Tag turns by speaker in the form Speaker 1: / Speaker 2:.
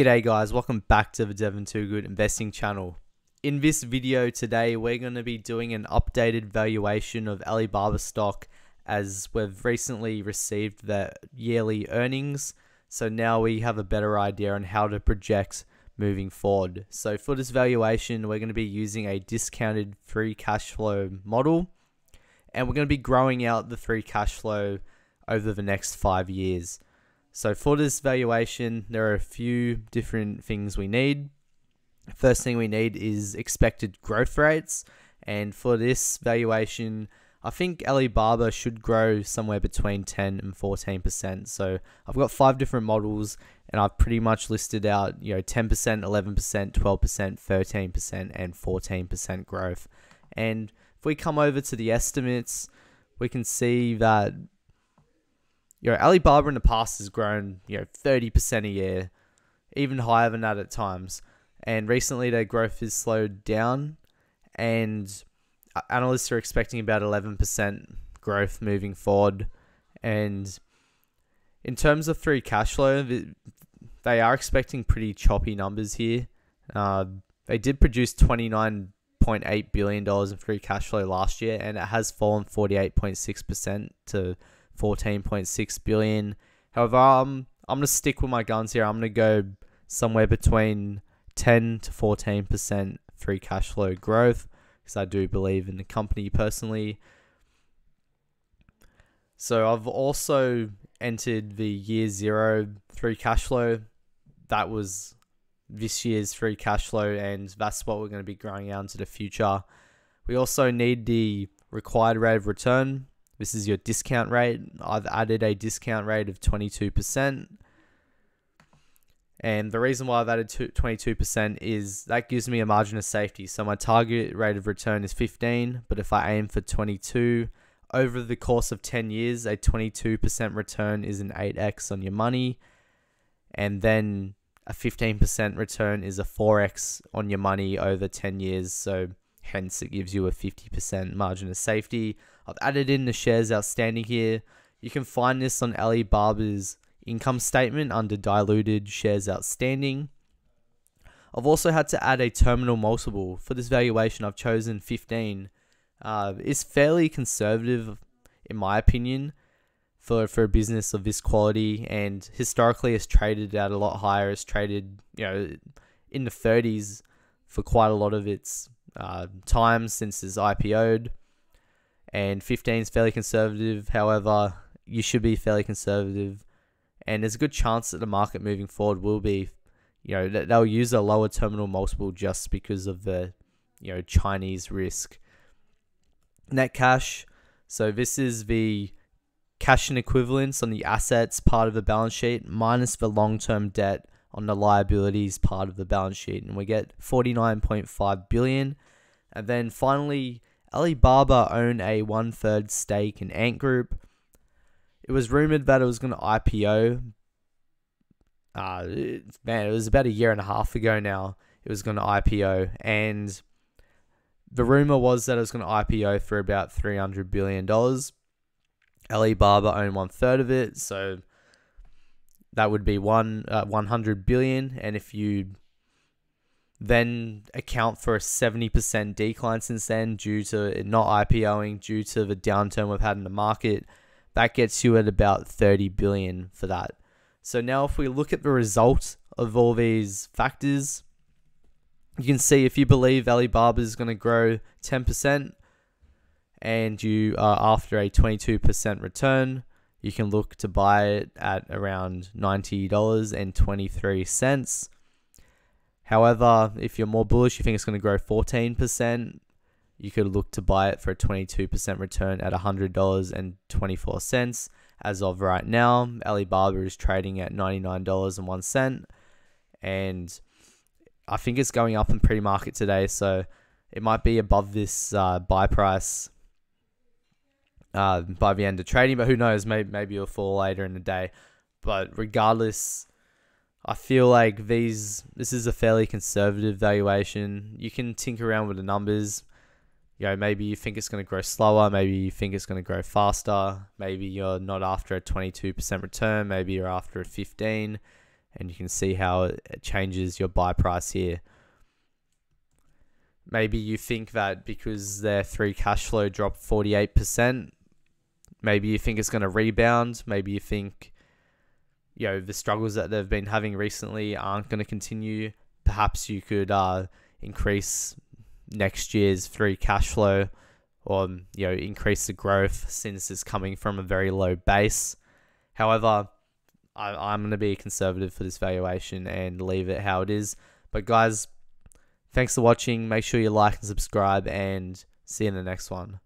Speaker 1: G'day guys, welcome back to the Devon Toogood Investing channel. In this video today, we're going to be doing an updated valuation of Alibaba stock as we've recently received their yearly earnings. So now we have a better idea on how to project moving forward. So for this valuation, we're going to be using a discounted free cash flow model and we're going to be growing out the free cash flow over the next five years. So for this valuation, there are a few different things we need. First thing we need is expected growth rates. And for this valuation, I think Alibaba should grow somewhere between 10 and 14%. So I've got five different models and I've pretty much listed out, you know, 10%, 11%, 12%, 13%, and 14% growth. And if we come over to the estimates, we can see that you know, Alibaba in the past has grown, you know, 30% a year, even higher than that at times. And recently their growth has slowed down and analysts are expecting about 11% growth moving forward. And in terms of free cash flow, they are expecting pretty choppy numbers here. Uh, they did produce $29.8 billion in free cash flow last year, and it has fallen 48.6% to 14.6 billion. However, um, I'm going to stick with my guns here. I'm going to go somewhere between 10 to 14% free cash flow growth because I do believe in the company personally. So I've also entered the year zero free cash flow. That was this year's free cash flow, and that's what we're going to be growing out into the future. We also need the required rate of return this is your discount rate. I've added a discount rate of 22%. And the reason why I've added 22% is that gives me a margin of safety. So my target rate of return is 15, but if I aim for 22, over the course of 10 years, a 22% return is an 8x on your money. And then a 15% return is a 4x on your money over 10 years. So hence it gives you a 50% margin of safety. I've added in the shares outstanding here. You can find this on Alibaba's income statement under diluted shares outstanding. I've also had to add a terminal multiple. For this valuation, I've chosen 15. Uh, it's fairly conservative, in my opinion, for, for a business of this quality, and historically has traded at a lot higher. It's traded, you know, in the 30s for quite a lot of its uh, time since it's IPO'd and 15 is fairly conservative. However, you should be fairly conservative, and there's a good chance that the market moving forward will be, you know, that they'll use a lower terminal multiple just because of the, you know, Chinese risk. Net cash. So this is the cash and equivalents on the assets part of the balance sheet minus the long-term debt on the liabilities part of the balance sheet, and we get 49.5 billion. And then finally, Alibaba own a one third stake in Ant Group. It was rumored that it was going to IPO. Uh, man, it was about a year and a half ago now. It was going to IPO, and the rumor was that it was going to IPO for about three hundred billion dollars. Alibaba owned one third of it, so that would be one uh, one hundred billion. And if you then account for a 70% decline since then due to not IPOing, due to the downturn we've had in the market. That gets you at about 30 billion for that. So now if we look at the result of all these factors, you can see if you believe Alibaba is going to grow 10% and you are after a 22% return, you can look to buy it at around $90.23 However, if you're more bullish, you think it's going to grow 14%, you could look to buy it for a 22% return at $100.24. As of right now, Alibaba is trading at $99.01. And I think it's going up in pre market today. So it might be above this uh, buy price uh, by the end of trading. But who knows? Maybe, maybe it'll fall later in the day. But regardless, I feel like these this is a fairly conservative valuation. You can tinker around with the numbers. You know, maybe you think it's going to grow slower, maybe you think it's going to grow faster, maybe you're not after a 22% return, maybe you're after a 15. and you can see how it changes your buy price here. Maybe you think that because their free cash flow dropped 48%, maybe you think it's going to rebound. Maybe you think, you know, the struggles that they've been having recently aren't going to continue. Perhaps you could uh, increase next year's free cash flow or, you know, increase the growth since it's coming from a very low base. However, I, I'm going to be conservative for this valuation and leave it how it is. But guys, thanks for watching. Make sure you like and subscribe and see you in the next one.